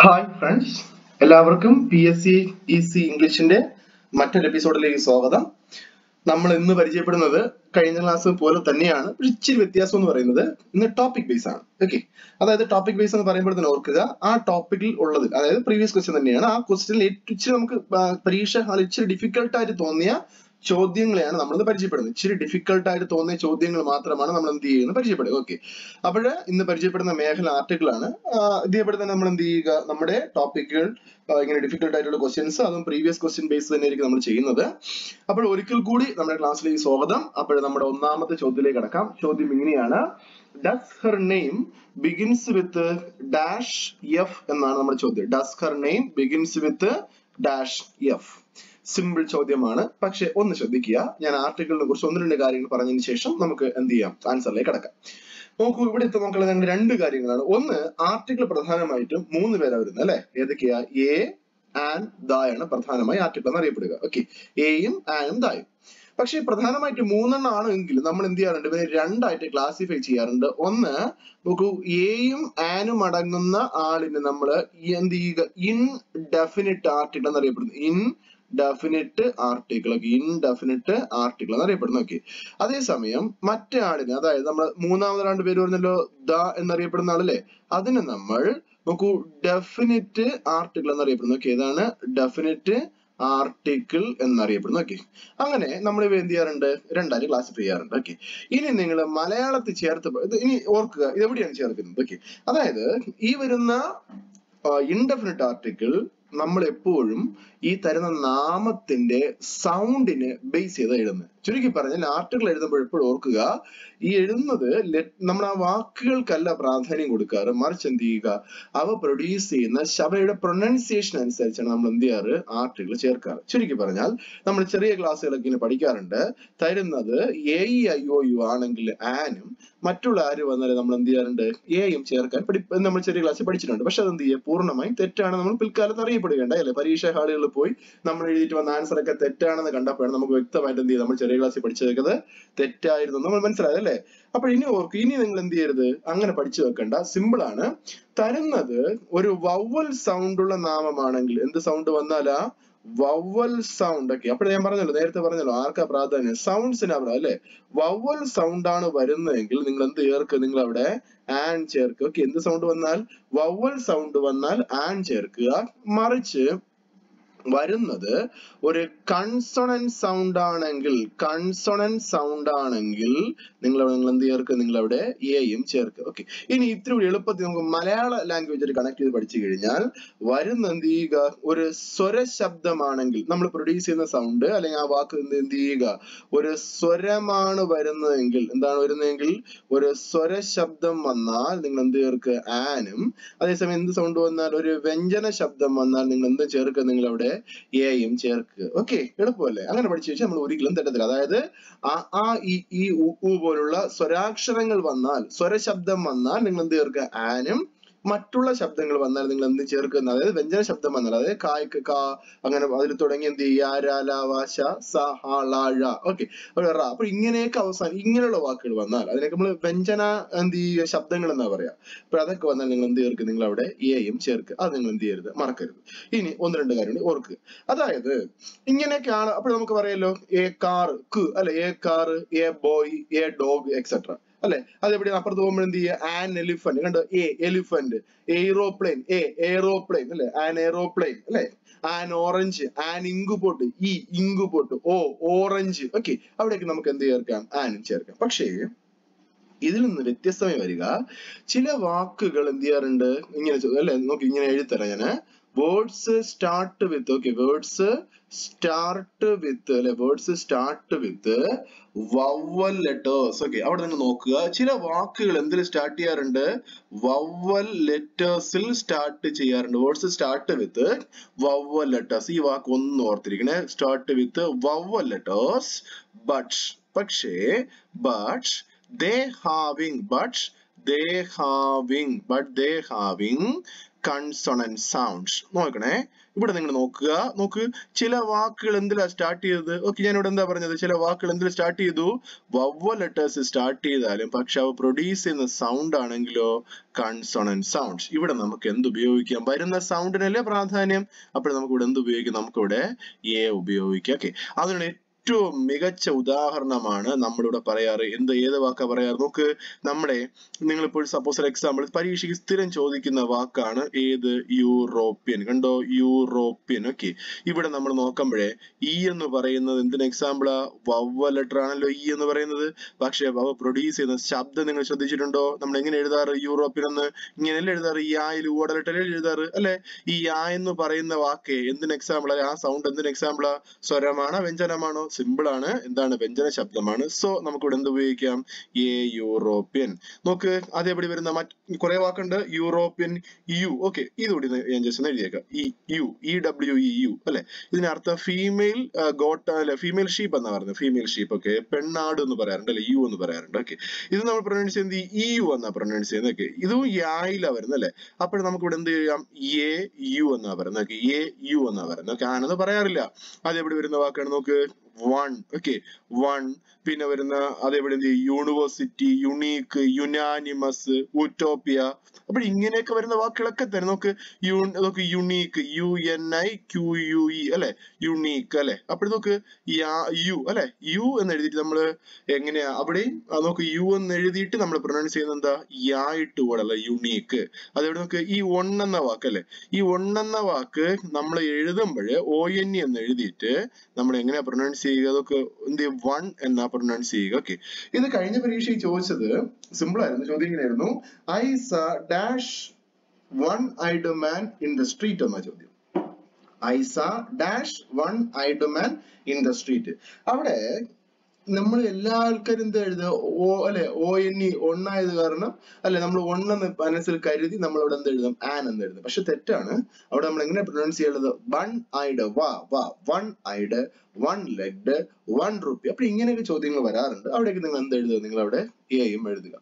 Hi friends എല്ലാവർക്കും P S C E C ഇംഗ്ലീഷിന്റെ മറ്റൊരു എപ്പിസോഡിലേക്ക് സ്വാഗതം. നമ്മൾ ഇന്ന് പരിചയപ്പെടുന്നത് കഴിഞ്ഞ ക്ലാസ് പോലെ തന്നെയാണ്. ഇച്ചിരി വ്യത്യാസം എന്ന് പറയുന്നത് ഇന്ന് ടോപ്പിക് ബേസ് ആണ്. ഓക്കെ അതായത് ടോപ്പിക് ബേസ് എന്ന് പറയുമ്പോൾ തന്നെ ഓർക്കുക ആ ടോപ്പിക്കിൽ ഉള്ളത് അതായത് പ്രീവിയസ് ക്വസ്റ്റ്യൻ തന്നെയാണ്. ആ ക്വസ്റ്റ്യനിൽ ഇച്ചിരി നമുക്ക് പരീക്ഷ ഹാളിൽ ഇച്ചിരി ഡിഫിക്കൽട്ട് ആയിട്ട് തോന്നിയ ചോദ്യങ്ങളെയാണ് നമ്മൾ പരിചയപ്പെടുന്നത്. ഇച്ചിരി ഡിഫിക്കൽട്ട് ആയിട്ട് തോന്നിയ ചോദ്യങ്ങൾ മാത്രമാണ് നമ്മൾ എന്ത് ചെയ്യുന്നത് പരിചയപ്പെടുക. ഓക്കെ അപ്പോൾ ഇന്ന് പരിചയപ്പെടുന്ന മേഖല ആർട്ടിക്കിൾ ആണ്. ഇതേപോലെ തന്നെ നമ്മൾ എന്ത് ചെയ്യുക? നമ്മുടെ ടോപ്പിക്കുകൾ ഇങ്ങനെ ഡിഫിക്കൽട്ട് ആയിട്ടുള്ള ക്വസ്റ്റ്യൻസ് അതും പ്രീവിയസ് ക്വസ്റ്റ്യൻ ബേസ് തന്നെയായിരിക്കും നമ്മൾ ചെയ്യുന്നത്. അപ്പോൾ ഒരിക്കൽ കൂടി നമ്മുടെ ക്ലാസ്സിലേക്ക് സ്വാഗതം. അപ്പോൾ നമ്മുടെ ഒന്നാമത്തെ ചോദ്യത്തിലേക്ക് കടക്കാം. ചോദ്യം ഇങ്ങനെയാണ്. Does her name begins with dash F എന്നാണ് നമ്മുടെ ചോദ്യം. Does her name begins with dash F simple ചോദ്യമാണ്. പക്ഷെ ഒന്ന് ശ്രദ്ധിക്കുക. ഞാൻ ആർട്ടിക്കിളിനെ കുറിച്ച് ഒന്ന് രണ്ട് കാര്യങ്ങൾ പറഞ്ഞതിന് ശേഷം നമുക്ക് എന്ത് ചെയ്യാം? ആൻസറിലേക്ക് കടക്കാം. നോക്കൂ ഇവിടെ മക്കളെ ഞങ്ങൾ രണ്ട് കാര്യങ്ങളാണ്. ഒന്ന് ആർട്ടിക്കിൾ പ്രധാനമായിട്ടും മൂന്ന് പേരാ വരുന്നത് അല്ലെ? ഏതൊക്കെയാ? എ ആൻഡ് ദായാണ് പ്രധാനമായി ആർട്ടിക്കിൾ എന്ന് അറിയപ്പെടുക ഓക്കെ എയും ആനും ദായും പക്ഷേ പ്രധാനമായിട്ട് മൂന്നെണ്ണം ആണ് എങ്കിൽ നമ്മൾ എന്ത് ചെയ്യാറുണ്ട്? ഇവരെ രണ്ടായിട്ട് ക്ലാസിഫൈ ചെയ്യാറുണ്ട്. ഒന്ന് നോക്കൂ എയും ആനും അടങ്ങുന്ന ആളിന് നമ്മൾ എന്ത് ചെയ്യുക? ഇൻഡെഫിനിറ്റ് ആർട്ടിക്കിൾ എന്ന് അറിയപ്പെടുന്നു ഇൻ ഡെഫിനിറ്റ് ആർട്ടിക്കിൾ ഒക്കെ ഇൻഡെഫിനിറ്റ് ആർട്ടിക്കിൾ എന്നറിയപ്പെടുന്നു ഓക്കെ അതേസമയം മറ്റേ ആളിന് അതായത് നമ്മൾ മൂന്നാമത് രണ്ട് പേര് പറഞ്ഞല്ലോ ദ എന്നറിയപ്പെടുന്ന ആളല്ലേ? അതിന് നമ്മൾ നോക്കൂ ഡെഫിനിറ്റ് ആർട്ടിക്കിൾ എന്നറിയപ്പെടുന്നു ഓക്കെ ഇതാണ് ഡെഫിനിറ്റ് ആർട്ടിക്കിൾ എന്നറിയപ്പെടുന്നു ഓക്കെ അങ്ങനെ നമ്മൾ ഇവ എന്ത് ചെയ്യാറുണ്ട്? രണ്ടായിട്ട് ക്ലാസിഫൈ ചെയ്യാറുണ്ട്. ഓക്കെ ഇനി നിങ്ങൾ മലയാളത്തിൽ ചേർത്ത് ഇനി ഓർക്കുക ഇത് എവിടെയാണ് ചേർക്കുന്നത്? ഓക്കെ അതായത് ഈ വരുന്ന ഇൻഡെഫിനിറ്റ് ആർട്ടിക്കിൾ നമ്മൾ എപ്പോഴും ഈ തരുന്ന നാമത്തിന്റെ സൗണ്ടിനെ ബേസ് ചെയ്ത് എഴുതുന്നത് ചുരുക്കി പറഞ്ഞാൽ ആർട്ടുകൾ എഴുതുമ്പോൾ എപ്പോഴും ഓർക്കുക ഈ എഴുതുന്നത് നമ്മൾ ആ വാക്കുകൾക്കല്ല പ്രാധാന്യം കൊടുക്കാറ്. മറിച്ച് എന്ത് ചെയ്യുക? അവ പ്രൊഡ്യൂസ് ചെയ്യുന്ന ശബയുടെ പ്രൊനൗൺസിയേഷൻ അനുസരിച്ചാണ് നമ്മൾ എന്ത് ചെയ്യാറ്? ആർട്ടുകൾ ചേർക്കാറ്. ചുരുക്കി പറഞ്ഞാൽ നമ്മൾ ചെറിയ ക്ലാസ്സുകളൊക്കെ ഇങ്ങനെ പഠിക്കാറുണ്ട്. തരുന്നത് A E I O U ആണെങ്കിൽ ആനും മറ്റുള്ള ആര് വന്നാലും നമ്മൾ എന്ത് ചെയ്യാറുണ്ട്? എയും ചേർക്കാൻ പഠി നമ്മൾ ചെറിയ ക്ലാസ്സിൽ പഠിച്ചിട്ടുണ്ട്. പക്ഷെ അതെന്ത് ചെയ്യുക? പൂർണമായും തെറ്റാണ്. നമ്മൾ പിൽക്കാലത്ത് അറിയപ്പെടുകയുണ്ട് അല്ലെ? പരീക്ഷ ഹാളുകളിൽ പോയി നമ്മൾ എഴുതിയിട്ട് വന്ന ആൻസർ ഒക്കെ തെറ്റാണെന്ന് കണ്ടപ്പോഴാണ് നമുക്ക് വ്യക്തമായിട്ട് എന്ത് ചെയ്യുക? നമ്മൾ ചെറിയ ക്ലാസ്സിൽ പഠിച്ചത് തെറ്റായിരുന്നു നമ്മൾ മനസ്സിലായത് അല്ലേ? അപ്പൊ ഇനി ഓർക്ക് ഇനി നിങ്ങൾ എന്ത് ചെയ്യരുത്? അങ്ങനെ പഠിച്ചു വെക്കണ്ട. സിമ്പിൾ ആണ്. തരുന്നത് ഒരു വവ്വൽ സൗണ്ട് ഉള്ള നാമമാണെങ്കിൽ എന്ത് സൗണ്ട് വന്നാലാ? വവ്വൽ സൗണ്ട് ഒക്കെ. അപ്പോൾ ഞാൻ പറഞ്ഞല്ലോ നേരത്തെ പറഞ്ഞല്ലോ ആർക്കാ പ്രാധാന്യം? സൗണ്ട്സിനാ അവിടെ അല്ലെ? വവ്വൽ സൗണ്ട് ആണ് വരുന്നതെങ്കിൽ നിങ്ങൾ എന്ത് ചേർക്കുക നിങ്ങൾ അവിടെ ആൻ ചേർക്കുക ഓക്കെ എന്ത് സൗണ്ട് വന്നാൽ? വവ്വൽ സൗണ്ട് വന്നാൽ ആൻ ചേർക്കുക. മറിച്ച് വരുന്നത് ഒരു കൺസോണൻ സൗണ്ട് ആണെങ്കിൽ കൺസോണൻ സൗണ്ട് ആണെങ്കിൽ നിങ്ങൾ നിങ്ങൾ എന്ത് ചേർക്കുക നിങ്ങൾ അവിടെ എയും ചേർക്കുക ഓക്കെ ഇനി ഇത്തിരി എളുപ്പത്തിൽ നമുക്ക് മലയാള ലാംഗ്വേജ് കണക്ട് ചെയ്ത് പഠിച്ചു കഴിഞ്ഞാൽ വരുന്ന എന്ത് ചെയ്യുക? ഒരു സ്വര ശബ്ദമാണെങ്കിൽ നമ്മൾ പ്രൊഡ്യൂസ് ചെയ്യുന്ന സൗണ്ട് അല്ലെങ്കിൽ ആ വാക്ക് എന്ത് എന്ത് ചെയ്യുക? ഒരു സ്വരമാണ് വരുന്നതെങ്കിൽ എന്താണ് വരുന്നതെങ്കിൽ? ഒരു സ്വര ശബ്ദം വന്നാൽ നിങ്ങൾ എന്ത് ചേർക്കുക ആനും അതേസമയം എന്ത് സൗണ്ട് വന്നാൽ? ഒരു വ്യഞ്ജന ശബ്ദം വന്നാൽ നിങ്ങൾ എന്ത് ചേർക്കുക നിങ്ങൾ അവിടെ എയും ചേർക്കുക ഓക്കെ എളുപ്പമല്ലേ? അങ്ങനെ പഠിച്ചു വെച്ചാൽ നമ്മൾ ഒരിക്കലും തെറ്റത്തില്ല. അതായത് ആ ഇ ഈ ഉ പോലുള്ള സ്വരാക്ഷരങ്ങൾ വന്നാൽ സ്വരശബ്ദം വന്നാൽ നിങ്ങൾ എന്ത് ചേർക്കുക? ആനും മറ്റുള്ള ശബ്ദങ്ങൾ വന്നാൽ നിങ്ങൾ എന്ത് ചേർക്കുന്ന? അതായത് വ്യഞ്ജന ശബ്ദം വന്നാൽ അതായത് കായ്ക്ക് കാ അങ്ങനെ അതിൽ തുടങ്ങി എന്ത് ര, ല, സ, ള, ഴ. ഓക്കെ അപ്പൊ ഇങ്ങനെയൊക്കെ അവസാനം ഇങ്ങനെയുള്ള വാക്കുകൾ വന്നാൽ അതിനൊക്കെ നമ്മൾ വ്യഞ്ജന എന്ത് ചെയ്യുക? ശബ്ദങ്ങൾ എന്നാ പറയാ അപ്പൊ അതൊക്കെ വന്നാൽ നിങ്ങൾ എന്ത് ചേർക്കുക നിങ്ങൾ അവിടെ എയും ചേർക്കുക. അത് നിങ്ങൾ എന്ത് ചെയ്യരുത്? മറക്കരുത്. ഇനി ഒന്ന് രണ്ട് കാര്യം കൂടി ഓർക്കുക. അതായത് ഇങ്ങനെയൊക്കെയാണ് അപ്പോൾ നമുക്ക് പറയാലോ എ കാർ ക് അല്ലെ? A car a boy a dog etcetera അല്ലെ? അതെവിടെ അപ്പുറത്ത് പോകുമ്പോൾ എന്ത് ചെയ്യുക? ആൻ എലിഫന്റ് കണ്ടോ? A elephant aeroplane a aeroplane അല്ലെ? ആൻ എയ്റോപ്ലെയിൻ അല്ലെ? ആൻ ഓറഞ്ച് ആൻ ഇങ്കുപോട്ട് ഈ ഇങ്കുപോട്ട് ഓ ഓറഞ്ച് ഓക്കെ അവിടേക്ക് നമുക്ക് എന്ത് ചേർക്കാം? ആൻ ചേർക്കാം. പക്ഷേ ഇതിൽ നിന്ന് വ്യത്യസ്തമായി വരിക ചില വാക്കുകൾ എന്ത് ചെയ്യാറുണ്ട്? ഇങ്ങനെ അല്ലെ? നോക്കി ഇങ്ങനെ എഴുതരാം ഞാൻ. Words start with okay words start with അല്ലെ? Words start with vowel letters okay അവിടെ നിങ്ങൾ നോക്കുക. ചില വാക്കുകൾ എന്തിൽ സ്റ്റാർട്ട് ചെയ്യാറുണ്ട്? വവ്വൽ ലെറ്റേഴ്സിൽ സ്റ്റാർട്ട് ചെയ്യാറുണ്ട്. Words start with vowel letters ഈ വാക്ക് ഒന്ന് ഓർത്തിരിക്കണേ. Start with vowel letters but പക്ഷേ but they having but they having consonant sounds നോക്കണേ. ഇവിടെ നിങ്ങൾ നോക്കുക. നോക്ക് ചില വാക്കുകൾ എന്തിലാ സ്റ്റാർട്ട് ചെയ്തത്? ഓക്കെ ഞാൻ ഇവിടെ എന്താ പറഞ്ഞത്? ചില വാക്കുകൾ എന്തിൽ സ്റ്റാർട്ട് ചെയ്തു? വവ്വ ലെറ്റേഴ്സ് സ്റ്റാർട്ട് ചെയ്താലും പക്ഷെ അവ പ്രൊഡ്യൂസ് ചെയ്യുന്ന സൗണ്ട് ആണെങ്കിലോ കൺസോണന്റ് സൗണ്ട്സ് ഇവിടെ നമുക്ക് എന്ത് ഉപയോഗിക്കാം? വരുന്ന സൗണ്ടിനല്ലേ പ്രാധാന്യം? അപ്പോൾ നമുക്ക് ഇവിടെ എന്ത് ഉപയോഗിക്കാം? നമുക്കിവിടെ എ ഉപയോഗിക്കാം. ഓക്കെ അതിനുള്ള ഏറ്റവും മികച്ച ഉദാഹരണമാണ് നമ്മളിവിടെ പറയാറ്. എന്ത് ഏത് വാക്കാ പറയാറ്? നോക്ക് നമ്മുടെ നിങ്ങൾ ഇപ്പോൾ സപ്പോസ് എക്സാമ്പിൾ പരീക്ഷയ്ക്ക് സ്ഥിരം ചോദിക്കുന്ന വാക്കാണ് ഏത്? യൂറോപ്യൻ. കണ്ടോ? യൂറോപ്യൻ. ഓക്കെ. ഇവിടെ നമ്മൾ നോക്കുമ്പോഴേ ഇ എന്ന് പറയുന്നത് എന്തിന് എക്സാമ്പിളാ വവ്വ ലെറ്റർ ആണല്ലോ ഇ എന്ന് പറയുന്നത്. പക്ഷെ വവ പ്രൊഡ്യൂസ് ചെയ്യുന്ന ശബ്ദം നിങ്ങൾ ശ്രദ്ധിച്ചിട്ടുണ്ടോ? നമ്മൾ എങ്ങനെ എഴുതാറ്? യൂറോപ്യൻ എന്ന്. ഇങ്ങനെയല്ലേ എഴുതാറ്? ഈ ആയിൽ ഊട ലെറ്റർ എഴുതാറ്? അല്ലെ? ഈ ആ എന്ന് പറയുന്ന വാക്ക് എന്തിന് എക്സാമ്പിൾ ആ? സൗണ്ട് എന്തിന് എക്സാമ്പിളാ സ്വരമാണോ വ്യഞ്ജനമാണോ? സിമ്പിൾ ആണ്. എന്താണ്? വ്യഞ്ജന ശബ്ദമാണ്. സോ നമുക്ക് ഇവിടെ എന്ത് ഉപയോഗിക്കാം? എ യൂറോപ്യൻ നോക്ക് അതേപടി വരുന്ന മറ്റ് കുറെ വാക്കുണ്ട്. യൂറോപ്യൻ യു ഓക്കെ ഇതുകൂടി ഞാൻ just എഴുതിയേക്കാം. E U E W E U അല്ലെ? ഇതിനർത്ഥം ഫീമെയിൽ ഗോട്ട അല്ലെ ഫീമെയിൽ ഷീപ്പ് എന്നാ പറയുന്നത്. ഫീമെയിൽ ഷീപ്പ് ഓക്കെ പെണ്ണാട് എന്ന് പറയാറുണ്ട് അല്ലെ? യു എന്ന് പറയാറുണ്ട്. ഓക്കെ ഇത് നമ്മൾ പ്രൊനൗൺസ് ചെയ്യുന്നത് ഇ യു എന്നാ പ്രൊനൗൺസ് ചെയ്യുന്നത്. ഓക്കെ ഇതും യായിലാ വരുന്നത് അല്ലെ? അപ്പോൾ നമുക്ക് ഇവിടെ എന്ത് ചെയ്യാം എ യു എന്നാ പറയുന്നത്. ഓക്കെ എ യു എന്നാ പറയുന്നത്. ഓക്കെ ആണെന്ന് പറയാറില്ല. അതെവിടെ വരുന്ന വാക്കാണ്? നോക്ക്. വൺ ഓക്കെ വൺ പിന്നെ വരുന്ന അതേപോലെ എന്ത് യൂണിവേഴ്സിറ്റി യുണീക്ക് യുനാനിമസ് ഉറ്റോപ്പിയ അപ്പോൾ ഇങ്ങനെയൊക്കെ വരുന്ന വാക്കുകളൊക്കെ തന്നെ നമുക്ക് യു നോക്ക് unique U N I Q U E അല്ലെ? യുണീക്ക് അല്ലെ? അപ്പോൾ നോക്ക് യു അല്ലെ? യു എന്ന് എഴുതിയിട്ട് നമ്മൾ എങ്ങനെയാ? അവിടെയും നമുക്ക് യു എന്ന് എഴുതിയിട്ട് നമ്മൾ പ്രൊനൗൺസ് ചെയ്യുന്നത് എന്താ? യായിട്ട് പോലെ അല്ല? യുണീക്ക് അതേപോലെ നോക്ക് ഈ ഒൺ എന്ന വാക്ക് അല്ലെ? ഈ ഒൺ എന്ന വാക്ക് നമ്മൾ എഴുതുമ്പോൾ ഒ എൻ ഇ എന്ന് എഴുതിയിട്ട് നമ്മൾ എങ്ങനെയാ പ്രൊനൗൺസ് ചെയ്യുക അതൊക്കെ എന്ത് വൺ എന്നാ പ്രൊനൗൺസ് ചെയ്യുക. ഓക്കെ ഇത് കഴിഞ്ഞ പരീക്ഷയിൽ ചോദിച്ചത് സിമ്പിൾ ആയിരുന്നു. ചോദ്യം ഇങ്ങനെയായിരുന്നു. I saw dash one eyed man in the street എന്നാ ചോദ്യം. I saw dash one eyed man in the street അവിടെ നമ്മൾ എല്ലാ ആൾക്കാരും എന്താ എഴുതുക? ഓ അല്ലെ? ഓ എൻ ഇ ഒന്നായത് കാരണം അല്ലെ? നമ്മൾ ഒന്നെന്ന് മനസ്സിൽ കരുതി നമ്മൾ അവിടെ എന്ത് എഴുതും? ആൻ എന്ന് എഴുതും. പക്ഷെ തെറ്റാണ്. അവിടെ നമ്മൾ എങ്ങനെ പ്രൊനൗൺസ് ചെയ്യുന്നത് വൺ ഐഡ് വാ വാ one eyed one legged one rupee അപ്പൊ ഇങ്ങനെയൊക്കെ ചോദ്യങ്ങൾ വരാറുണ്ട്. അവിടേക്ക് നിങ്ങൾ എന്ത് എഴുതുക? നിങ്ങൾ അവിടെ എയും എഴുതുക.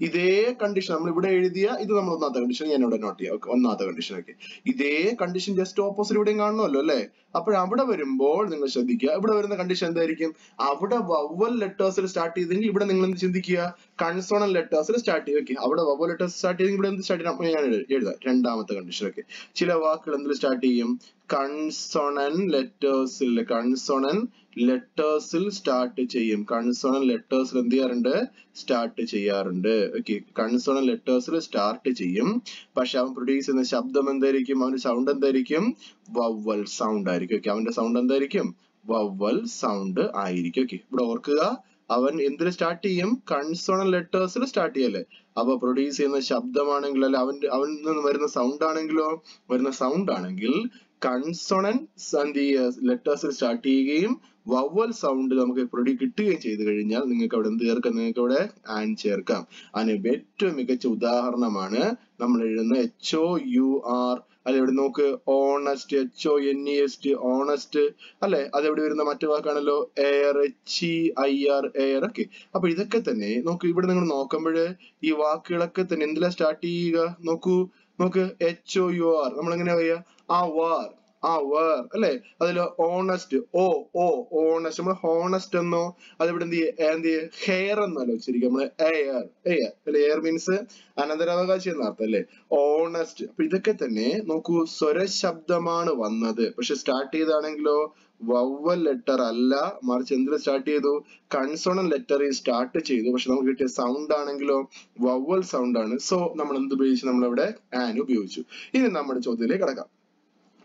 ഇതേ കണ്ടീഷൻ നമ്മൾ ഇവിടെ എഴുതിയ ഇത് നമ്മൾ ഒന്നാമത്തെ കണ്ടീഷൻ ഞാൻ ഇവിടെ നോട്ട് ചെയ്യാം. ഒന്നാമത്തെ കണ്ടീഷൻ ഒക്കെ ഇതേ കണ്ടീഷൻ ജസ്റ്റ് ഓപ്പോസിറ്റ് ഇവിടെയും കാണണമല്ലോ അല്ലെ? അപ്പോൾ അവിടെ വരുമ്പോൾ നിങ്ങൾ ശ്രദ്ധിക്കുക. ഇവിടെ വരുന്ന കണ്ടീഷൻ എന്തായിരിക്കും? അവിടെ വവൽ ലെറ്റേഴ്സിൽ സ്റ്റാർട്ട് ചെയ്തെങ്കിൽ ഇവിടെ നിങ്ങൾ എന്ത് ചിന്തിക്കുക? കൺസോണൽ ലെറ്റേഴ്സിൽ സ്റ്റാർട്ട് ചെയ്യും. ഓക്കെ അവിടെ വവോ ലെറ്റേഴ്സ് സ്റ്റാർട്ട് ചെയ്തെങ്കിൽ ഇവിടെ എന്ത് സ്റ്റാർട്ട് ചെയ്യണം ഞാൻ എഴുതാം. രണ്ടാമത്തെ കണ്ടീഷൻ ഒക്കെ ചില വാക്കുകൾ എന്തിൽ സ്റ്റാർട്ട് ചെയ്യും? കൺസോണൻ ലെറ്റേഴ്സിൽ കൺസോണൻ ലെറ്റേഴ്സിൽ സ്റ്റാർട്ട് ചെയ്യും. കൺസോണൻ ലെറ്റേഴ്സിൽ എന്ത് ചെയ്യാറുണ്ട്? സ്റ്റാർട്ട് ചെയ്യാറുണ്ട്. ഓക്കെ കൺസോണൻ ലെറ്റേഴ്സിൽ സ്റ്റാർട്ട് ചെയ്യും. പക്ഷെ അവൻ പ്രൊഡ്യൂസ് ചെയ്യുന്ന ശബ്ദം എന്തായിരിക്കും? അവന്റെ സൗണ്ട് എന്തായിരിക്കും? വവ്വൽ സൗണ്ട് ആയിരിക്കും. ഓക്കെ അവന്റെ സൗണ്ട് എന്തായിരിക്കും? വവ്വൽ സൗണ്ട് ആയിരിക്കും. ഓക്കെ ഇവിടെ ഓർക്കുക. അവൻ എന്തിൽ സ്റ്റാർട്ട് ചെയ്യും? കൺസോണൽ ലെറ്റേഴ്സിൽ സ്റ്റാർട്ട് ചെയ്യല്ലേ അപ്പൊ പ്രൊഡ്യൂസ് ചെയ്യുന്ന ശബ്ദമാണെങ്കിൽ അല്ലെ അവന്റെ അവനിൽ നിന്ന് വരുന്ന സൗണ്ട് ആണെങ്കിലോ വരുന്ന സൗണ്ട് ആണെങ്കിൽ കൺസോണൻസ് എന്ത് ലെറ്റേഴ്സിൽ സ്റ്റാർട്ട് ചെയ്യുകയും വവൽ സൗണ്ട് നമുക്ക് പ്രൊഡ്യൂ കിട്ടുകയും ചെയ്തു കഴിഞ്ഞാൽ നിങ്ങൾക്ക് അവിടെ എന്ത് ചേർക്കാം? നിങ്ങൾക്ക് അവിടെ ആൻ ചേർക്കാം. അതിന് ഏറ്റവും മികച്ച ഉദാഹരണമാണ് നമ്മൾ എഴുതുന്ന എച്ച് ഒ യു ആർ അല്ലെ ഇവിടെ നോക്ക് honest H O N E S T honest അല്ലെ? അതെവിടെ വരുന്ന മറ്റു വാക്കാണല്ലോ? Heir H I R heir ഒക്കെ അപ്പൊ ഇതൊക്കെ തന്നെ നോക്ക് ഇവിടെ നിങ്ങൾ നോക്കുമ്പോൾ ഈ വാക്കുകളൊക്കെ തന്നെ എന്തിലാ സ്റ്റാർട്ട് ചെയ്യുക? നോക്കൂ നോക്ക് എച്ച് ഒ യു ആർ നമ്മൾ എങ്ങനെയാ പറയുക? ആ വാർ ആ വേർ അല്ലെ? അതിൽ ഓണസ്റ്റ് ഓ ഓ ഓണസ്റ്റ് നമ്മൾ ഹോണസ്റ്റ് എന്നോ അതിവിടെ എന്ത് എന്ത് ഹെയർ എന്നല്ലോ ശരിക്കും നമ്മൾ എയർ എയർ അല്ലെ? എയർ മീൻസ് അനന്തരാവകാശി എന്ന അർത്ഥം അല്ലെ? ഓണസ്റ്റ് അപ്പൊ ഇതൊക്കെ തന്നെ നോക്കൂ സ്വരശബ്ദമാണ് വന്നത്. പക്ഷെ സ്റ്റാർട്ട് ചെയ്താണെങ്കിലോ വവ്വൽ ലെറ്റർ അല്ല. മറിച്ച് എന്തിൽ സ്റ്റാർട്ട് ചെയ്തു? കൺസോണൻ ലെറ്റർ സ്റ്റാർട്ട് ചെയ്തു. പക്ഷെ നമുക്ക് കിട്ടിയ സൗണ്ട് ആണെങ്കിലോ വവ്വൽ സൗണ്ട് ആണ്. സോ നമ്മൾ എന്ത് ഉപയോഗിച്ചു? നമ്മളിവിടെ ആൻ ഉപയോഗിച്ചു. ഇനി നമ്മുടെ ചോദ്യത്തിലേക്ക് കടക്കാം.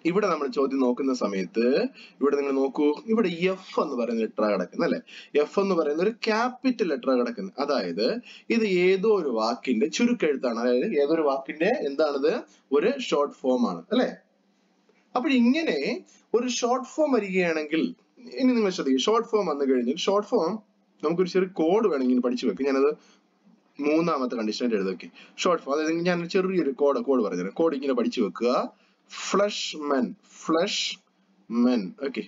ഇവിടെ നമ്മൾ ചോദ്യം നോക്കുന്ന സമയത്ത് ഇവിടെ നിങ്ങൾ നോക്കൂ ഇവിടെ എഫ് എന്ന് പറയുന്ന ലെറ്റർ കിടക്കുന്നത് അല്ലെ? എഫ് എന്ന് പറയുന്ന ഒരു ക്യാപിറ്റൽ ലെറ്റർ കിടക്കുന്നത് അതായത് ഇത് ഏതോ ഒരു വാക്കിന്റെ ചുരുക്കെഴുത്താണ്. അതായത് ഏതോ ഒരു വാക്കിന്റെ എന്താണിത്? ഒരു ഷോർട്ട് ഫോം ആണ്. അല്ലെ? അപ്പോൾ ഇങ്ങനെ ഒരു ഷോർട്ട് ഫോം വരികയാണെങ്കിൽ ഇനി നിങ്ങൾ ശ്രദ്ധിക്കും ഷോർട്ട് ഫോം വന്നു കഴിഞ്ഞാൽ ഷോർട്ട് ഫോം നമുക്കൊരു ചെറിയ കോഡ് വേണമെങ്കിൽ പഠിച്ചു വെക്കും ഞാനത് മൂന്നാമത്തെ കണ്ടീഷനായിട്ട് എഴുതി വെക്കും. ഷോർട്ട് ഫോം അതായത് ഞാൻ ചെറിയൊരു കോഡ് കോഡ് പറഞ്ഞു കോഡ് ഇങ്ങനെ പഠിച്ചു വെക്കുക. Flush men flush men okay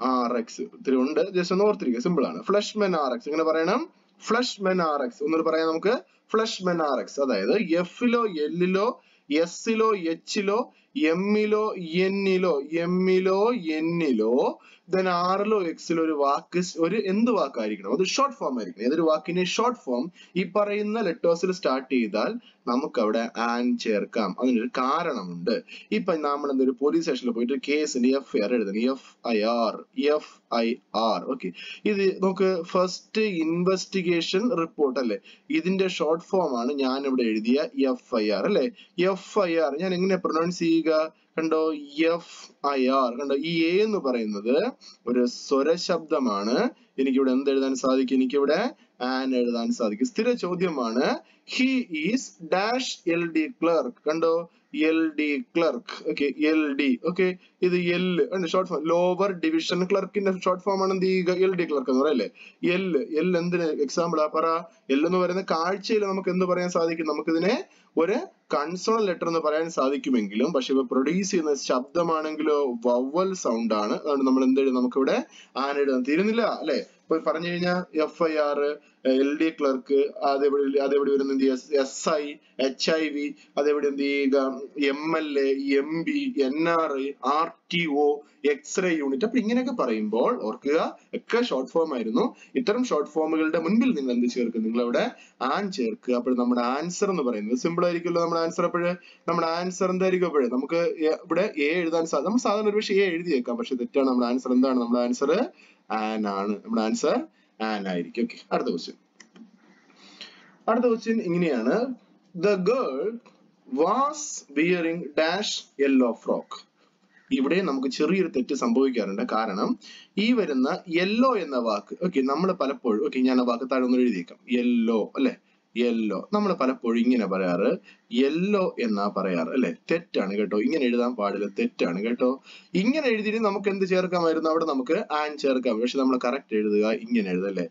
R X ഇത്തിരി ഉണ്ട്. ജസ്റ്റ് ഒന്ന് ഓർത്തിരിക്കുക. സിമ്പിൾ ആണ്. ഫ്ലഷ് മെൻ ആർ എക്സ് ഇങ്ങനെ പറയണം? ഫ്ലഷ് മെൻ ആർ എക്സ് ഒന്നുകൂടി പറയാം നമുക്ക്. ഫ്ലഷ് മെൻ ആർ എക്സ് അതായത് എഫിലോ എല്ലിലോ എസിലോ എച്ചിലോ എമ്മിലോ എന്നിലോ എമ്മിലോ എന്നിലോ ദെൻ ആറിലോ എക്സിലോ ഒരു വാക്ക് ഒരു എന്ത് വാക്കായിരിക്കണം? അത് ഷോർട്ട് ഫോം ആയിരിക്കണം. ഏതൊരു വാക്കിന്റെ ഷോർട്ട് ഫോം ഈ പറയുന്ന ലെറ്റേഴ്സിൽ സ്റ്റാർട്ട് ചെയ്താൽ നമുക്ക് അവിടെ ആൻ ചേർക്കാം. അതിനൊരു കാരണമുണ്ട്. ഇപ്പൊ നമ്മൾ എന്തൊരു പോലീസ് സ്റ്റേഷനിൽ പോയിട്ട് കേസിന്റെ എഫ് ഐ ആർ എഴുതണം. F I R F I R okay ഇത് നമുക്ക് ഫസ്റ്റ് ഇൻവെസ്റ്റിഗേഷൻ റിപ്പോർട്ട് അല്ലെ? ഇതിന്റെ ഷോർട്ട് ഫോം ആണ് ഞാൻ ഇവിടെ എഴുതിയ എഫ് ഐ ആർ അല്ലെ? എഫ് ഐ ആർ ഞാൻ എങ്ങനെ പ്രൊനൗൺസ് ചെയ്യുക? കണ്ടോ? എഫ് ഐ ആർ കണ്ടോ? ഈ എ എന്ന് പറയുന്നത് ഒരു സ്വരശബ്ദമാണ്. എനിക്കിവിടെ എന്ത് എഴുതാൻ സാധിക്കും? എനിക്കിവിടെ ആൻ എഴുതാൻ സാധിക്കും. സ്ഥിര ചോദ്യമാണ് he is dash L D clerk കണ്ടോ? L D clerk okay L D okay ഇത് L short form lower division ക്ലർക്കിന്റെ short form ആണ് എന്ത് എൽ ഡി ക്ലർക്ക് എന്ന് പറയല്ലേ എൽ എൽ എന്തിന് എക്സാമ്പിൾ ആ പറ. എൽ എന്ന് പറയുന്ന കാഴ്ചയിൽ നമുക്ക് എന്ത് പറയാൻ സാധിക്കും? നമുക്കിതിനെ ഒരു കൺസോണൽ ലെറ്റർ എന്ന് പറയാൻ സാധിക്കുമെങ്കിലും പക്ഷെ ഇപ്പൊ പ്രൊഡ്യൂസ് ചെയ്യുന്ന ശബ്ദമാണെങ്കിലോ വവൽ സൗണ്ട് ആണ്. അതുകൊണ്ട് നമ്മൾ എന്ത് എഴുതും? നമുക്കിവിടെ ആൻ എഴുതാൻ തീരുന്നില്ല അല്ലെ? ഇപ്പൊ പറഞ്ഞു കഴിഞ്ഞാൽ F I R L D clerk അതെവിടെ അതെവിടെ എന്ത് S I H I V അതെവിടെ എന്ത് ചെയ്യുക? M L A M P N R I R T O X-ray unit അപ്പൊ ഇങ്ങനെയൊക്കെ പറയുമ്പോൾ ഓർക്കുക ഒക്കെ ഷോർട്ട് ഫോം ആയിരുന്നു. ഇത്തരം ഷോർട്ട് ഫോമുകളുടെ മുൻപിൽ നിങ്ങൾ എന്ത് ചേർക്കും? നിങ്ങൾ അവിടെ ആൻ ചേർക്കുക. അപ്പോൾ നമ്മുടെ ആൻസർ എന്ന് പറയുന്നത് സിമ്പിൾ ആയിരിക്കുമല്ലോ നമ്മുടെ ആൻസർ അപ്പോഴ് നമ്മുടെ ആൻസർ എന്തായിരിക്കും അപ്പോഴേ നമുക്ക് ഇവിടെ എ എഴുതാൻ സാധിക്കും നമ്മൾ സാധാരണ ഒരു പക്ഷേ എ എഴുതിയേക്കാം പക്ഷെ തെറ്റാണ്. നമ്മുടെ ആൻസർ എന്താണ്? നമ്മുടെ ആൻസർ ആൻ ആണ്. നമ്മുടെ ആൻസർ ആൻ ആയിരിക്കും ഓക്കെ അടുത്ത ക്വസ്റ്റ്യൻ അടുത്ത ക്വസ്റ്റ്യൻ ഇങ്ങനെയാണ്. The girl was wearing dash yellow frock ഇവിടെ നമുക്ക് ചെറിയൊരു തെറ്റ് സംഭവിക്കാറുണ്ട്. കാരണം ഈ വരുന്ന യെല്ലോ എന്ന വാക്ക് ഓക്കെ നമ്മൾ പലപ്പോഴും ഓക്കെ ഞാൻ ആ വാക്ക് താഴെ ഒന്ന് എഴുതിയേക്കാം. യെല്ലോ അല്ലെ? യെല്ലോ നമ്മൾ പലപ്പോഴും ഇങ്ങനെ പറയാറ്. യെല്ലോ എന്നാ പറയാറ് അല്ലെ? തെറ്റാണ് കേട്ടോ. ഇങ്ങനെ എഴുതാൻ പാടില്ല തെറ്റാണ് കേട്ടോ. ഇങ്ങനെ എഴുതിയിട്ട് നമുക്ക് എന്ത് ചേർക്കാമായിരുന്നു? അവിടെ നമുക്ക് ആൻ ചേർക്കാം. പക്ഷെ നമ്മൾ കറക്റ്റ് എഴുതുക ഇങ്ങനെ എഴുതല്ലേ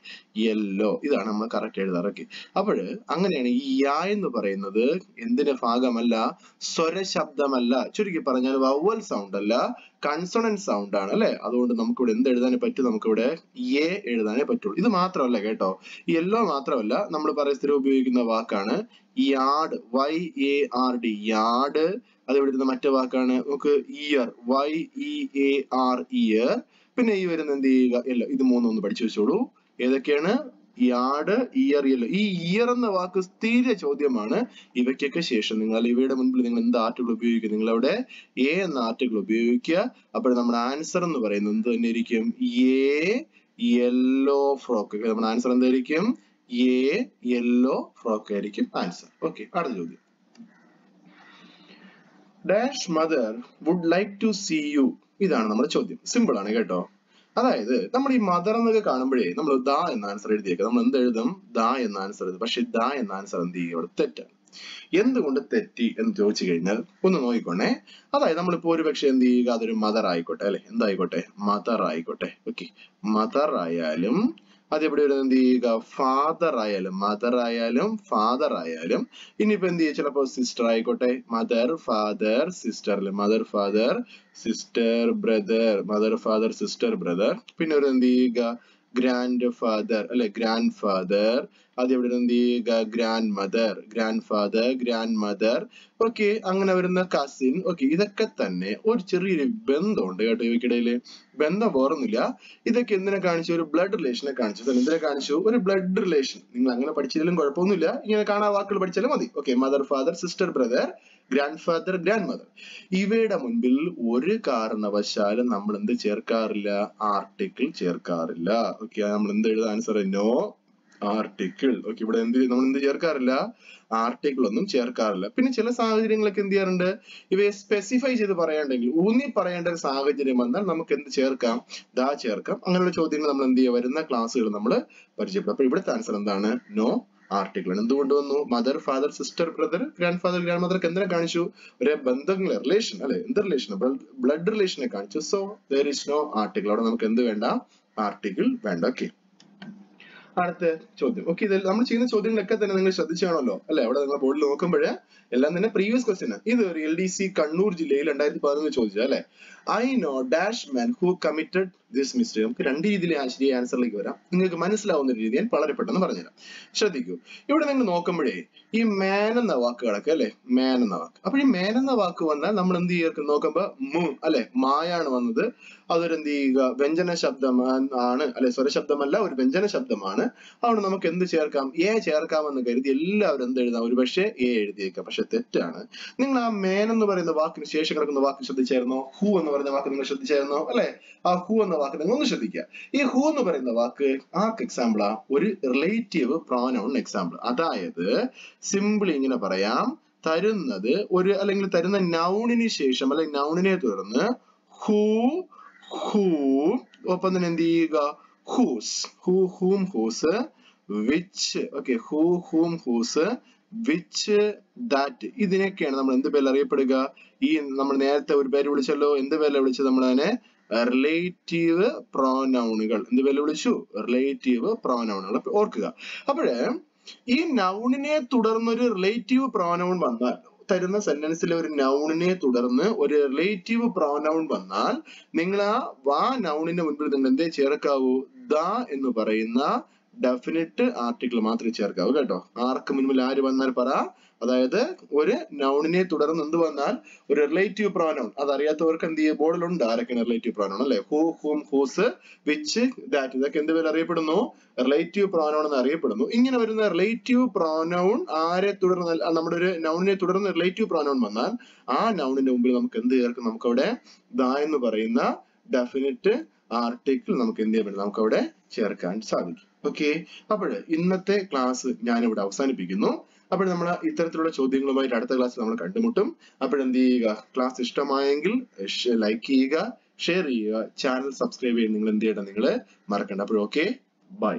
യെല്ലോ ഇതാണ് നമ്മൾ കറക്റ്റ് എഴുതാറ് ഓക്കെ അപ്പോഴ് അങ്ങനെയാണ് ഈ യാ എന്ന് പറയുന്നത് എന്തിന്റെ ഭാഗമല്ല? സ്വരശബ്ദമല്ല ചുരുക്കി പറഞ്ഞാൽ വവ്വൽ സൗണ്ട് അല്ല കൺസണൻ സൗണ്ട് ആണ് അല്ലെ? അതുകൊണ്ട് നമുക്ക് ഇവിടെ എന്ത് എഴുതാനേ പറ്റും? നമുക്ക് ഇവിടെ എ എഴുതാനേ പറ്റുള്ളൂ. ഇത് മാത്രമല്ല കേട്ടോ. യെല്ലോ മാത്രമല്ല നമ്മൾ പരസ്പരം ഉപയോഗിക്കുന്ന വാക്കാണ് yard Y A R D. അത് വരുന്ന മറ്റേ വാക്കാണ്. നമുക്ക് year Y E A R year പിന്നെ ഈ വരുന്ന എന്ത് ചെയ്യുക? എല്ലോ ഇത് മൂന്നും ഒന്ന് പഠിച്ചു വെച്ചോളൂ. ഏതൊക്കെയാണ്? Yard year yellow. ഈ ഇയർ എന്ന വാക്ക് സ്ഥിര ചോദ്യമാണ്. ഇവയ്ക്കൊക്കെ ശേഷം നിങ്ങൾ ഇവയുടെ മുൻപിൽ നിങ്ങൾ എന്ത് ആർട്ടിക്കിൾ ഉപയോഗിക്കുക നിങ്ങൾ അവിടെ എ എന്ന ആർട്ടിക്കിൾ ഉപയോഗിക്കുക. അപ്പോൾ നമ്മുടെ ആൻസർ എന്ന് പറയുന്നത് എന്ത് തന്നെ ആയിരിക്കും എ യെല്ലോ ഫ്രോക്ക്. നമ്മുടെ ആൻസർ എന്തായിരിക്കും എ യെല്ലോ ഫ്രോക്ക് ആയിരിക്കും ആൻസർ ഓക്കെ അടുത്ത ചോദ്യം. Dash mother would like to see you ഇതാണ് നമ്മുടെ ചോദ്യം. സിമ്പിൾ ആണ് കേട്ടോ. അതായത് നമ്മൾ ഈ മദർ എന്നൊക്കെ കാണുമ്പോഴേ നമ്മൾ ദ എന്ന ആൻസർ എഴുതിയേക്കാം. നമ്മൾ എന്ത് എഴുതും ദ എന്ന ആൻസർ എഴുതും. പക്ഷെ ദ എന്ന ആൻസർ എന്ത് ചെയ്യും? അവിടെ തെറ്റാണ്. എന്തുകൊണ്ട് തെറ്റി എന്ന് ചോദിച്ചു കഴിഞ്ഞാൽ ഒന്ന് നോക്കിക്കോണേ. അതായത് നമ്മളിപ്പോ ഒരു പക്ഷെ എന്ത് ചെയ്യുക? അതൊരു മദർ ആയിക്കോട്ടെ അല്ലെ? എന്തായിക്കോട്ടെ? മദർ ആയിക്കോട്ടെ. ഓക്കെ മദർ ആയാലും അതെവിടെ ഒരു എന്ത് ചെയ്യുക? ഫാദർ ആയാലും മദർ ആയാലും ഫാദർ ആയാലും ഇനിയിപ്പോ എന്ത് ചെയ്യുക? ചിലപ്പോ സിസ്റ്റർ ആയിക്കോട്ടെ. മദർ ഫാദർ സിസ്റ്റർ അല്ലെ? Mother father sister brother mother father sister brother പിന്നെ ഒരു എന്ത് ചെയ്യുക? ഗ്രാൻഡ് ഫാദർ അല്ലെ ഗ്രാൻഡ് ഫാദർ അത് എവിടെ എന്ത് ചെയ്യുക? Grandmother grandfather grandmother okay അങ്ങനെ വരുന്ന കസിൻ ഓക്കെ ഇതൊക്കെ തന്നെ ഒരു ചെറിയൊരു ബന്ധമുണ്ട് കേട്ടോ ഇവയ്ക്കിടയിൽ. ബന്ധം വേറൊന്നുമില്ല. ഇതൊക്കെ എന്തിനെ കാണിച്ചു? ഒരു ബ്ലഡ് റിലേഷനെ കാണിച്ചു. എന്തിനെ കാണിച്ചു? ഒരു ബ്ലഡ് റിലേഷൻ നിങ്ങൾ അങ്ങനെ പഠിച്ചില്ലെങ്കിലും കുഴപ്പമൊന്നുമില്ല. ഇങ്ങനെ കാണാൻ വാക്കുകൾ പഠിച്ചാലും മതി. Okay mother father sister brother grandfather grandmother ഇവയുടെ മുൻപിൽ ഒരു കാരണവശാലും നമ്മൾ എന്ത് ചേർക്കാറില്ല? ആർട്ടിക്കിൾ ചേർക്കാറില്ല. ഓക്കെ നമ്മൾ എന്ത് എഴുതാൻ ആൻസർ നോ ആർട്ടിക്കിൾ ഓക്കെ ഇവിടെ എന്ത് നമ്മൾ എന്ത് ചേർക്കാറില്ല? ആർട്ടിക്കിൾ ഒന്നും ചേർക്കാറില്ല. പിന്നെ ചില സാഹചര്യങ്ങളൊക്കെ എന്ത് ചെയ്യാറുണ്ട്? ഇവയെ സ്പെസിഫൈ ചെയ്ത് പറയാണ്ടെങ്കിൽ ഊന്നി പറയേണ്ട ഒരു സാഹചര്യം വന്നാൽ നമുക്ക് എന്ത് ചേർക്കാം? ദാ ചേർക്കാം. അങ്ങനെയുള്ള ചോദ്യങ്ങൾ നമ്മൾ എന്ത് ചെയ്യുക? വരുന്ന ക്ലാസ്സുകൾ നമ്മൾ പരിചയപ്പെടും. അപ്പൊ ഇവിടുത്തെ ആൻസർ എന്താണ്? നോ ആർട്ടിക്കിൾ ആണ്. എന്തുകൊണ്ട് വന്നു? Mother father sister brother grandfather grandmother എന്തിനെ കാണിച്ചു? ഒരേ ബന്ധങ്ങളെ റിലേഷൻ അല്ലെ? എന്ത് റിലേഷൻ ബ്ലഡ് റിലേഷനെ കാണിച്ചു. So there is no article അവിടെ നമുക്ക് എന്ത് വേണ്ട? ആർട്ടിക്കിൾ വേണ്ട. ഓക്കെ അടുത്ത ചോദ്യം. ഓക്കെ ഇത് നമ്മൾ ചെയ്യുന്ന ചോദ്യങ്ങളൊക്കെ തന്നെ നിങ്ങൾ ശ്രദ്ധിച്ചാണല്ലോ അല്ലെ? അവിടെ നിങ്ങൾ ബോർഡിൽ നോക്കുമ്പോഴേ എല്ലാം തന്നെ പ്രീവിയസ് ക്വസ്റ്റ്യൻ ഇത് ഒരു എൽ ഡി സി കണ്ണൂർ ജില്ലയിൽ രണ്ടായിരത്തി പതിനൊന്ന് ചോദിച്ചത് അല്ലെ? I know dash man who committed this mistake നമുക്ക് രണ്ട് രീതിയിൽ ശരിയായ ആൻസറിലേക്ക് വരാം. നിങ്ങൾക്ക് മനസ്സിലാവുന്ന രീതി ഞാൻ വളരെ പെട്ടെന്ന് പറഞ്ഞുതരാം. ശ്രദ്ധിക്കൂ. ഇവിടെ നിങ്ങൾ നോക്കുമ്പോഴേ ഈ മാൻ എന്ന വാക്ക് കിടക്കുക അല്ലെ? മാൻ എന്ന വാക്ക്. അപ്പൊ ഈ മാൻ എന്ന വാക്ക് വന്നാൽ നമ്മൾ എന്ത് ചെയ്യുക നോക്കുമ്പോ മു അല്ലെ? മായാണ് വന്നത്. അതൊരു എന്ത് ചെയ്യുക? വ്യഞ്ജന ശബ്ദമാണ് അല്ലെ? സ്വരശബ്ദമല്ല ഒരു വ്യഞ്ജന ശബ്ദമാണ്. അതുകൊണ്ട് നമുക്ക് എന്ത് ചേർക്കാം? എ ചേർക്കാമെന്ന് കരുതി എല്ലാവരും എന്ത് എഴുതാം? ഒരു പക്ഷേ എ എഴുതിയേക്കാം. പക്ഷെ തെറ്റാണ്. നിങ്ങൾ ആ മേൻ എന്ന് പറയുന്ന വാക്കിന് ശേഷം കിടക്കുന്ന വാക്ക് ശ്രദ്ധിച്ചായിരുന്നോ? ഹു എന്ന് പറയുന്ന വാക്ക് നിങ്ങൾ ശ്രദ്ധിച്ചായിരുന്നോ? അല്ലെ? ആ ഹു എന്ന വാക്ക് നിങ്ങൾ ഒന്ന് ശ്രദ്ധിക്കുക. ഈ ഹു എന്ന് പറയുന്ന വാക്ക് ആർക്ക് എക്സാമ്പിൾ ആ? ഒരു റിലേറ്റീവ് പ്രോനൗൺ എക്സാമ്പിൾ അതായത് സിമ്പിൾ ഇങ്ങനെ പറയാം. തരുന്നത് ഒരു അല്ലെങ്കിൽ തരുന്ന നൗണിന് ശേഷം അല്ലെങ്കിൽ നൗണിനെ തുടർന്ന് ഹൂ ഹൂ ഒപ്പം തന്നെ എന്ത് ചെയ്യുക? Whose who whom whose which okay who whom whose which that ഇതിനൊക്കെയാണ് നമ്മൾ എന്ത് പേരിൽ അറിയപ്പെടുക? ഈ നമ്മൾ നേരത്തെ ഒരു പേര് വിളിച്ചല്ലോ എന്ത് പേരിൽ വിളിച്ചത് നമ്മൾ അതിനെ റിലേറ്റീവ് പ്രോനൗണുകൾ എന്ത് വെല്ലുവിളിച്ചു? വിളിച്ചു റിലേറ്റീവ് പ്രോനൗണുകൾ ഓർക്കുക. അപ്പോഴേ ഈ നൗണിനെ തുടർന്നൊരു റിലേറ്റീവ് പ്രോനൗൺ വന്നാൽ തരുന്ന സെന്റൻസിലെ ഒരു നൗണിനെ തുടർന്ന് ഒരു റിലേറ്റീവ് പ്രോനൗൺ വന്നാൽ നിങ്ങൾ ആ വാ നൗണിന്റെ മുൻപിൽ നിങ്ങൾ എന്തേ ചേർക്കാവൂ? ദ എന്ന് പറയുന്ന ഡെഫിനിറ്റ് ആർട്ടിക്കിൾ മാത്രമേ ചേർക്കാവൂ. കേട്ടോ? ആർക്ക് മുൻപിൽ ആര് വന്നാൽ പറ? അതായത് ഒരു നൗണിനെ തുടർന്ന് എന്ത് വന്നാൽ ഒരു റിലേറ്റീവ് പ്രോനൗൺ അതറിയാത്തവർക്ക് എന്ത് ചെയ്യും? ബോർഡിലുണ്ട് ആരൊക്കെയാണ് റിലേറ്റീവ് പ്രോനൗൺ അല്ലെ? Who whom whose which that ഇതൊക്കെ എന്ത് പേര് അറിയപ്പെടുന്നു? റിലേറ്റീവ് പ്രോനൗൺ എന്ന് അറിയപ്പെടുന്നു. ഇങ്ങനെ വരുന്ന റിലേറ്റീവ് പ്രോനൗൺ ആരെ തുടർന്ന് നമ്മുടെ ഒരു നൗണിനെ തുടർന്ന് റിലേറ്റീവ് പ്രോനൗൺ വന്നാൽ ആ നൗണിന്റെ മുമ്പിൽ നമുക്ക് എന്ത് ചേർക്കും? നമുക്ക് അവിടെ ദ എന്ന് പറയുന്ന ഡെഫിനിറ്റ് ആർട്ടിക്കിൾ നമുക്ക് എന്ത് ചെയ്യാൻ പറ്റും? നമുക്ക് അവിടെ ചേർക്കാൻ സാധിക്കും. ഓക്കെ അപ്പോൾ ഇന്നത്തെ ക്ലാസ് ഞാൻ ഇവിടെ അവസാനിപ്പിക്കുന്നു. അപ്പോൾ നമ്മൾ ഇത്തരത്തിലുള്ള ചോദ്യങ്ങളുമായിട്ട് അടുത്ത ക്ലാസ്സിൽ നമ്മൾ കണ്ടുമുട്ടും. അപ്പോൾ എന്ത് ചെയ്യുക? ക്ലാസ് ഇഷ്ടമായെങ്കിൽ ലൈക്ക് ചെയ്യുക ഷെയർ ചെയ്യുക. ചാനൽ സബ്സ്ക്രൈബ് ചെയ്യാൻ നിങ്ങൾ എന്ത് ചെയ്യണം നിങ്ങൾ മറക്കണ്ട. അപ്പോൾ ഓക്കെ ബൈ